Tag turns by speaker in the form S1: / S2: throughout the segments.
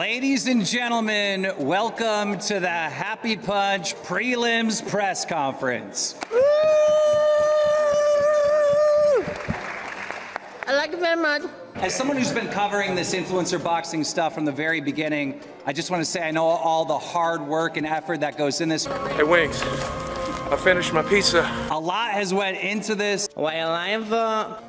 S1: Ladies and gentlemen, welcome to the Happy Punch Prelims Press Conference.
S2: I like it very much.
S1: As someone who's been covering this influencer boxing stuff from the very beginning, I just want to say I know all the hard work and effort that goes in this.
S3: Hey, Wings, I finished my pizza.
S1: A lot has went into this.
S2: Well, I've uh,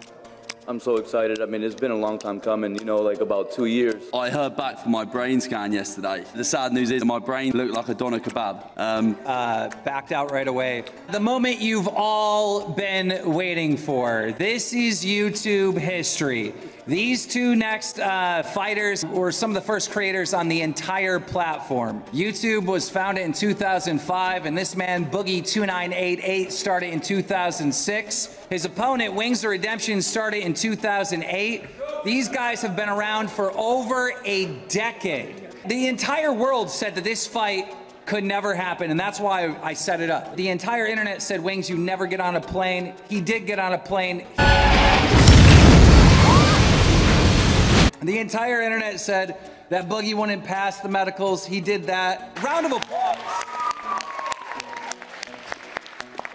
S4: I'm so excited. I mean, it's been a long time coming, you know, like about two years.
S5: I heard back from my brain scan yesterday. The sad news is my brain looked like a doner kebab. Um,
S1: uh, backed out right away. The moment you've all been waiting for. This is YouTube history. These two next uh, fighters were some of the first creators on the entire platform. YouTube was founded in 2005, and this man, Boogie2988, started in 2006. His opponent, Wings of Redemption, started in 2008. These guys have been around for over a decade. The entire world said that this fight could never happen, and that's why I set it up. The entire internet said, Wings, you never get on a plane. He did get on a plane. The entire internet said that Boogie wouldn't pass the medicals. He did that. Round of applause.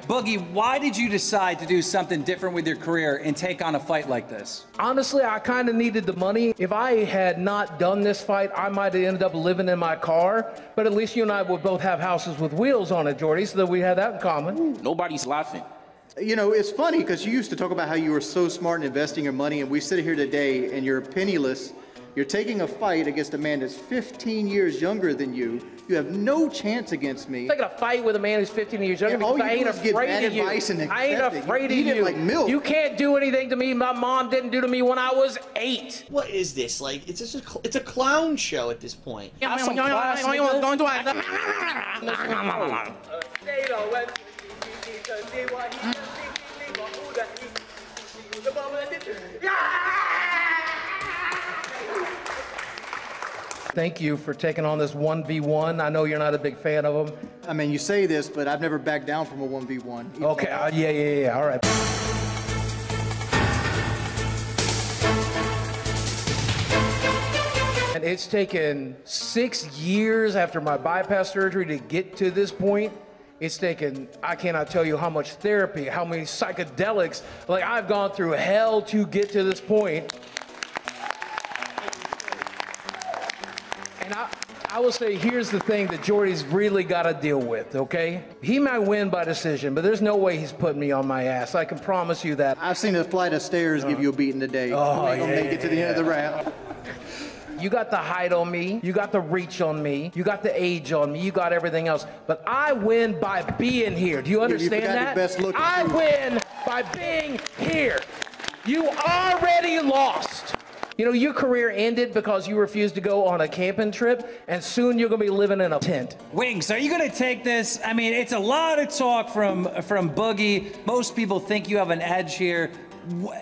S1: Boogie, why did you decide to do something different with your career and take on a fight like this?
S6: Honestly, I kind of needed the money. If I had not done this fight, I might have ended up living in my car. But at least you and I would both have houses with wheels on it, Jordy, so that we had that in common.
S7: Nobody's laughing.
S8: You know, it's funny because you used to talk about how you were so smart in investing your money, and we sit here today and you're penniless. You're taking a fight against a man that's 15 years younger than you. You have no chance against me.
S6: Taking a fight with a man who's 15 years younger
S8: Yeah, all
S6: because I
S8: you
S6: ain't
S8: get
S6: afraid of you.
S8: advice and
S6: I ain't
S8: accept. You
S6: afraid of you.
S8: like milk.
S6: You can't do anything to me. My mom didn't do to me when I was eight.
S7: What is this? Like, it's just a, cl- it's a clown show at this point.
S6: Have some class, nigga. Thank you for taking on this 1v1. I know you're not a big fan of them.
S8: I mean, you say this, but I've never backed down from a 1v1.
S6: Okay, uh, yeah, yeah, yeah, all right. And it's taken six years after my bypass surgery to get to this point. It's taken, I cannot tell you how much therapy, how many psychedelics. Like, I've gone through hell to get to this point. And I, I will say, here's the thing that Jordy's really got to deal with, okay? He might win by decision, but there's no way he's putting me on my ass. I can promise you that.
S8: I've seen a flight of stairs give you a beating today.
S6: Oh, yeah,
S8: make it to the end of the round.
S6: You got the height on me, you got the reach on me, you got the age on me, you got everything else. But I win by being here. Do you understand
S8: forgot the
S6: that?
S8: best looking
S6: I
S8: too.
S6: win by being here. You already lost. You know, your career ended because you refused to go on a camping trip, and soon you're gonna be living in a tent.
S1: Wings, are you going to take this? I mean, it's a lot of talk from from Boogie. Most people think you have an edge here. Wh-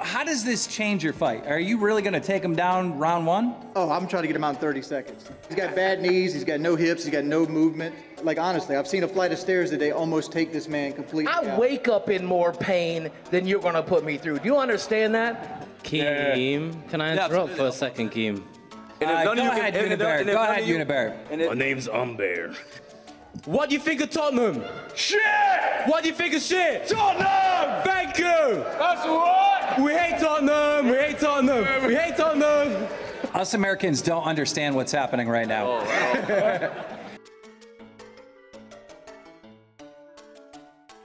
S1: How does this change your fight? Are you really going to take him down round one?
S8: Oh, I'm trying to get him out in 30 seconds. He's got bad knees, he's got no hips, he's got no movement. Like, honestly, I've seen a flight of stairs today almost take this man completely
S6: I
S8: out.
S6: wake up in more pain than you're gonna put me through. Do you understand that?
S9: Keem, can I
S5: Yeah,
S9: interrupt for a second, Keem?
S4: And if
S1: Uh,
S4: none
S1: go
S4: of you
S1: ahead,
S4: and
S1: Unibear. Go ahead, Unibear.
S9: My name's Umbear. What do you think of Tottenham? Shit! What do you think of shit? Tottenham! Thank you! That's what? We hate Tottenham! We hate Tottenham! We hate Tottenham!
S1: Us Americans don't understand what's happening right now.
S10: Oh,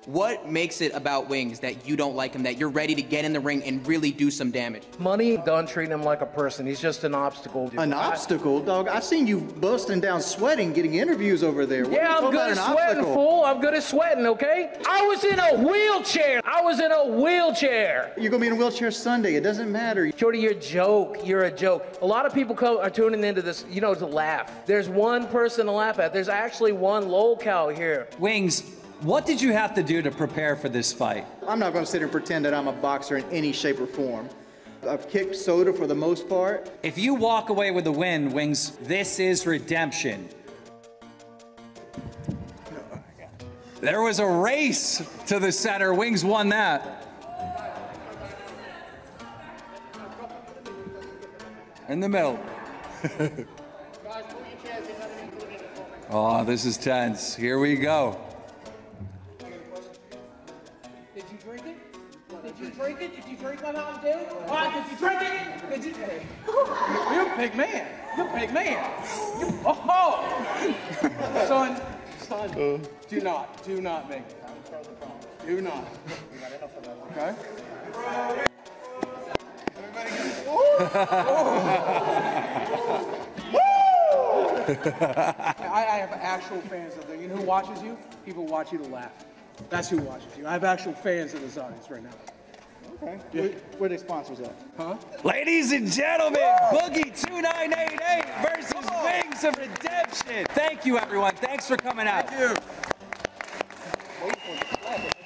S10: What makes it about Wings that you don't like him, that you're ready to get in the ring and really do some damage?
S6: Money, done treating him like a person. He's just an obstacle.
S8: An
S6: I-
S8: obstacle, dog. I've seen you busting down sweating, getting interviews over there. What
S6: Yeah, I'm good at sweating,
S8: obstacle?
S6: fool. I'm good at sweating, okay? I was in a wheelchair. I was in a wheelchair.
S8: You're gonna be in a wheelchair Sunday. It doesn't matter.
S6: Jordy, you're a joke. You're a joke. A lot of people come, are tuning into this, you know, to laugh. There's one person to laugh at. There's actually one lolcow here.
S1: Wings, what did you have to do to prepare for this fight?
S8: I'm not gonna sit here and pretend that I'm a boxer in any shape or form. I've kicked soda for the most part.
S1: If you walk away with a win, Wings, this is redemption. There was a race to the center. Wings won that. In the middle. Oh, this is tense. Here we go.
S3: Did you drink it? Did you drink my Mountain Dew? Did you drink it? Did you? You're a big man. You're a big man. You, oh, son, son, do not, do not make it. Do not. Okay. I, I have actual fans of there. You know who watches you? People watch you to laugh. That's who watches you. I have actual fans in this audience right now.
S8: Okay. Where, where the sponsors at?
S3: Huh?
S1: Ladies and gentlemen, Boogie 2988 versus Wings of Redemption. Thank you, everyone. Thanks for coming out.
S3: Thank you.